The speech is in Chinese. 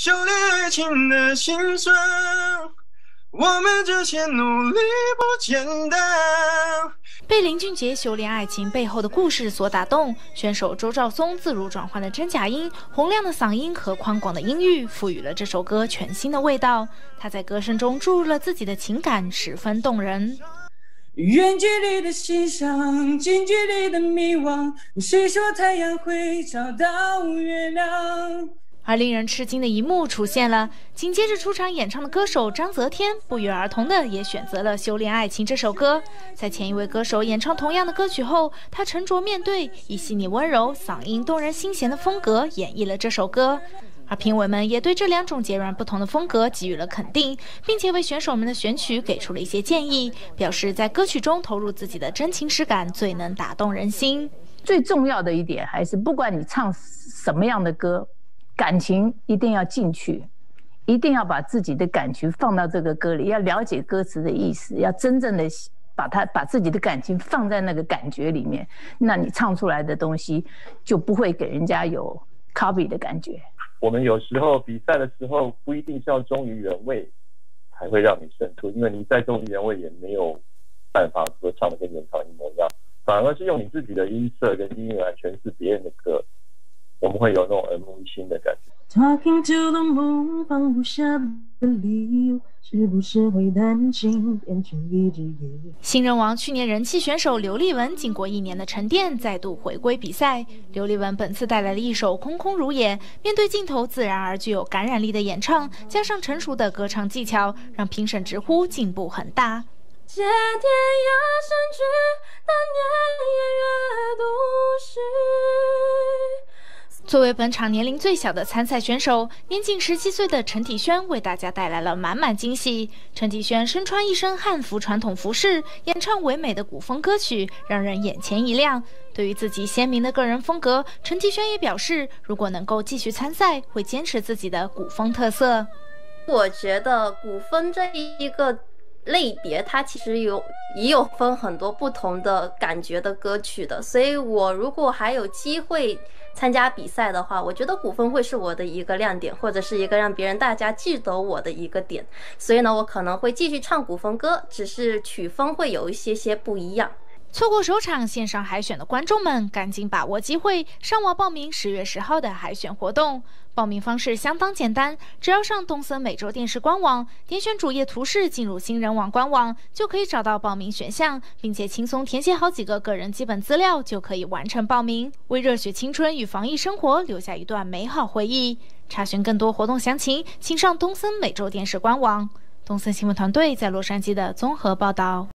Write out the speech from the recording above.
修炼爱情的心酸。我们这些努力不简单。被林俊杰修炼爱情背后的故事所打动，选手周兆松自如转换的真假音、洪亮的嗓音和宽广的音域，赋予了这首歌全新的味道。他在歌声中注入了自己的情感，十分动人。远距离的欣赏，近距离的迷惘。谁说太阳会找到月亮？而令人吃惊的一幕出现了，紧接着出场演唱的歌手张泽天不约而同的也选择了《修炼爱情》这首歌。在前一位歌手演唱同样的歌曲后，他沉着面对，以细腻温柔、嗓音动人心弦的风格演绎了这首歌。而评委们也对这两种截然不同的风格给予了肯定，并且为选手们的选曲给出了一些建议，表示在歌曲中投入自己的真情实感最能打动人心。最重要的一点还是，不管你唱什么样的歌。感情一定要进去，一定要把自己的感情放到这个歌里，要了解歌词的意思，要真正的把它把自己的感情放在那个感觉里面，那你唱出来的东西就不会给人家有 copy 的感觉。我们有时候比赛的时候不一定是要忠于原味才会让你胜出，因为你再忠于原味也没有办法说唱的跟原唱一模一样，反而是用你自己的音色跟音乐来诠释别人的歌。我们会有那种耳目一新的感觉。Talking to the moon，放不下的理由，是不是会担心变成一只野？新人王去年人气选手刘丽文，经过一年的沉淀，再度回归比赛。刘丽文本次带来了一首《空空如也》，面对镜头自然而具有感染力的演唱，加上成熟的歌唱技巧，让评审直呼进步很大。借天涯相聚，但年作为本场年龄最小的参赛选手，年仅十七岁的陈体轩为大家带来了满满惊喜。陈体轩身穿一身汉服传统服饰，演唱唯美的古风歌曲，让人眼前一亮。对于自己鲜明的个人风格，陈体轩也表示，如果能够继续参赛，会坚持自己的古风特色。我觉得古风这一个。类别它其实有也有分很多不同的感觉的歌曲的，所以我如果还有机会参加比赛的话，我觉得古风会是我的一个亮点，或者是一个让别人大家记得我的一个点。所以呢，我可能会继续唱古风歌，只是曲风会有一些些不一样。错过首场线上海选的观众们，赶紧把握机会，上网报名十月十号的海选活动。报名方式相当简单，只要上东森美洲电视官网，点选主页图示，进入新人网官网，就可以找到报名选项，并且轻松填写好几个个人基本资料，就可以完成报名，为热血青春与防疫生活留下一段美好回忆。查询更多活动详情，请上东森美洲电视官网。东森新闻团队在洛杉矶的综合报道。